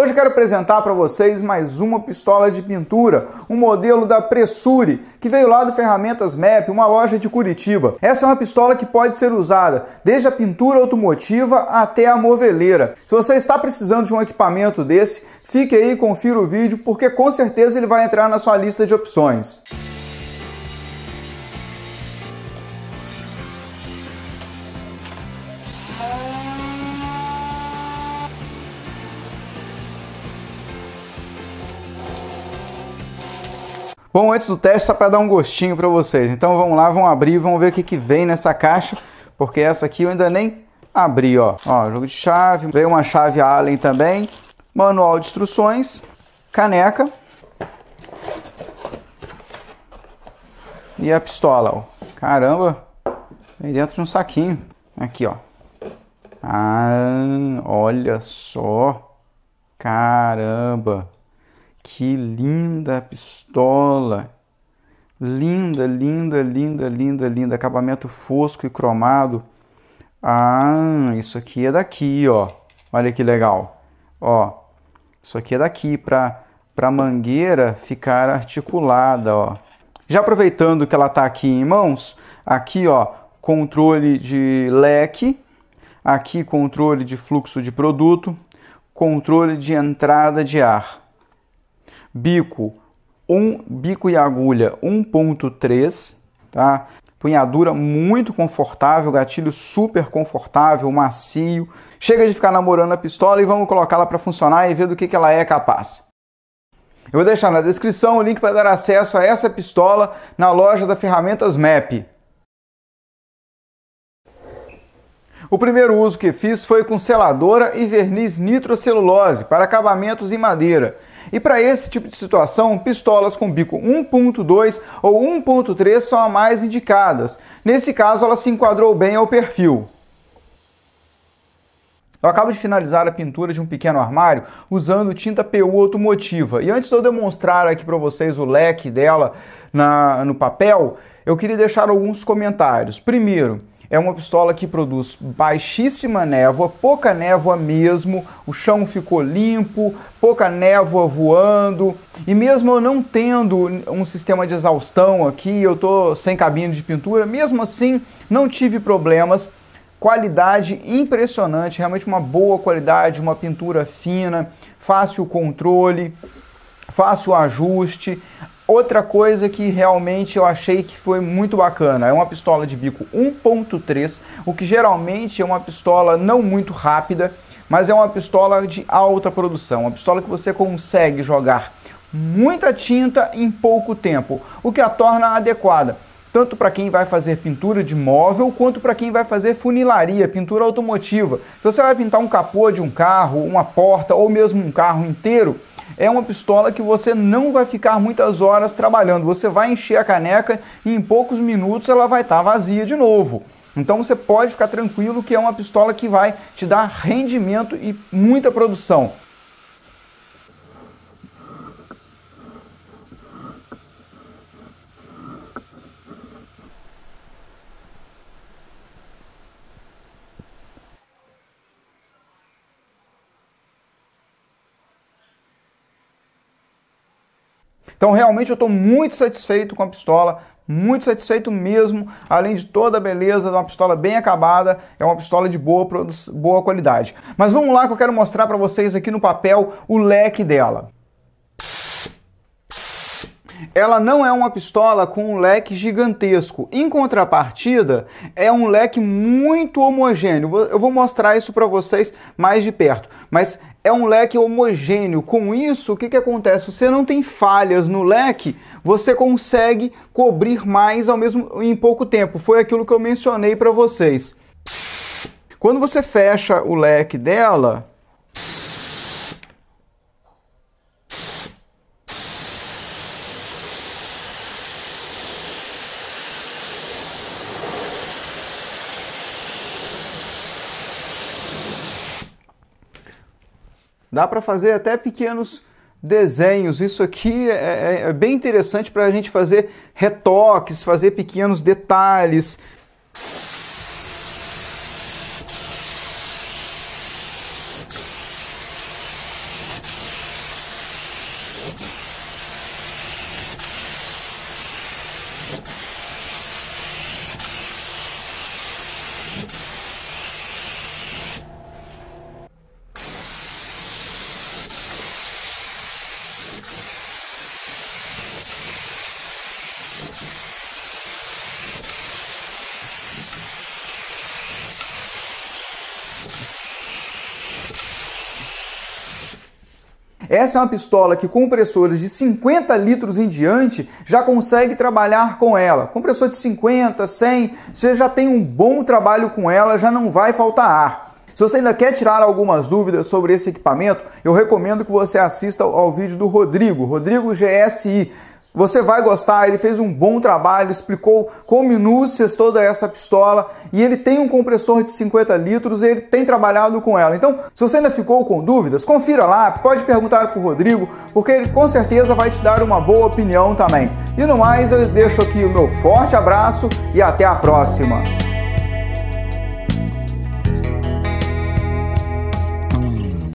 Hoje quero apresentar para vocês mais uma pistola de pintura, um modelo da Pressure, que veio lá do Ferramentas Map, uma loja de Curitiba. Essa é uma pistola que pode ser usada desde a pintura automotiva até a moveleira. Se você está precisando de um equipamento desse, fique aí e confira o vídeo, porque com certeza ele vai entrar na sua lista de opções. Bom, antes do teste, só para dar um gostinho para vocês. Então vamos lá, vamos abrir, vamos ver o que, que vem nessa caixa, porque essa aqui eu ainda nem abri, ó. Ó, jogo de chave, veio uma chave Allen também, manual de instruções, caneca e a pistola, ó. Caramba, vem dentro de um saquinho. Aqui, ó. Ah, olha só. Caramba. Que linda pistola! Linda, linda, linda, linda, linda. Acabamento fosco e cromado. Ah, isso aqui é daqui, ó. Olha que legal. Ó, isso aqui é daqui para para mangueira ficar articulada, ó. Já aproveitando que ela tá aqui em mãos, aqui, ó, controle de leque, aqui controle de fluxo de produto, controle de entrada de ar bico, um bico e agulha 1.3, tá? Punhadura muito confortável, gatilho super confortável, macio. Chega de ficar namorando a pistola e vamos colocá-la para funcionar e ver do que, que ela é capaz. Eu vou deixar na descrição o link para dar acesso a essa pistola na loja da Ferramentas MAP. O primeiro uso que fiz foi com seladora e verniz nitrocelulose para acabamentos em madeira. E para esse tipo de situação, pistolas com bico 1.2 ou 1.3 são as mais indicadas. Nesse caso, ela se enquadrou bem ao perfil. Eu acabo de finalizar a pintura de um pequeno armário usando tinta PU automotiva. E antes de eu demonstrar aqui para vocês o leque dela na, no papel, eu queria deixar alguns comentários. Primeiro, é uma pistola que produz baixíssima névoa, pouca névoa mesmo, o chão ficou limpo, pouca névoa voando. E mesmo eu não tendo um sistema de exaustão aqui, eu tô sem cabine de pintura, mesmo assim não tive problemas. Qualidade impressionante, realmente uma boa qualidade, uma pintura fina, fácil controle, fácil ajuste. Outra coisa que realmente eu achei que foi muito bacana é uma pistola de bico 1.3, o que geralmente é uma pistola não muito rápida, mas é uma pistola de alta produção, uma pistola que você consegue jogar muita tinta em pouco tempo, o que a torna adequada tanto para quem vai fazer pintura de móvel quanto para quem vai fazer funilaria, pintura automotiva. Se você vai pintar um capô de um carro, uma porta ou mesmo um carro inteiro, é uma pistola que você não vai ficar muitas horas trabalhando. Você vai encher a caneca e em poucos minutos ela vai estar tá vazia de novo. Então você pode ficar tranquilo que é uma pistola que vai te dar rendimento e muita produção. Então realmente eu estou muito satisfeito com a pistola, muito satisfeito mesmo, além de toda a beleza, de uma pistola bem acabada, é uma pistola de boa, boa qualidade. Mas vamos lá que eu quero mostrar para vocês aqui no papel o leque dela. Ela não é uma pistola com um leque gigantesco. Em contrapartida, é um leque muito homogêneo. Eu vou mostrar isso para vocês mais de perto. Mas é um leque homogêneo. Com isso, o que, que acontece? Você não tem falhas no leque, você consegue cobrir mais ao mesmo em pouco tempo. Foi aquilo que eu mencionei para vocês. Quando você fecha o leque dela, Dá para fazer até pequenos desenhos. Isso aqui é, é, é bem interessante para a gente fazer retoques, fazer pequenos detalhes. Essa é uma pistola que compressores de 50 litros em diante já consegue trabalhar com ela. Compressor de 50, 100, você já tem um bom trabalho com ela, já não vai faltar ar. Se você ainda quer tirar algumas dúvidas sobre esse equipamento, eu recomendo que você assista ao vídeo do Rodrigo, Rodrigo GSI. Você vai gostar, ele fez um bom trabalho, explicou com minúcias toda essa pistola e ele tem um compressor de 50 litros e ele tem trabalhado com ela. Então, se você ainda ficou com dúvidas, confira lá, pode perguntar para o Rodrigo, porque ele com certeza vai te dar uma boa opinião também. E no mais, eu deixo aqui o meu forte abraço e até a próxima!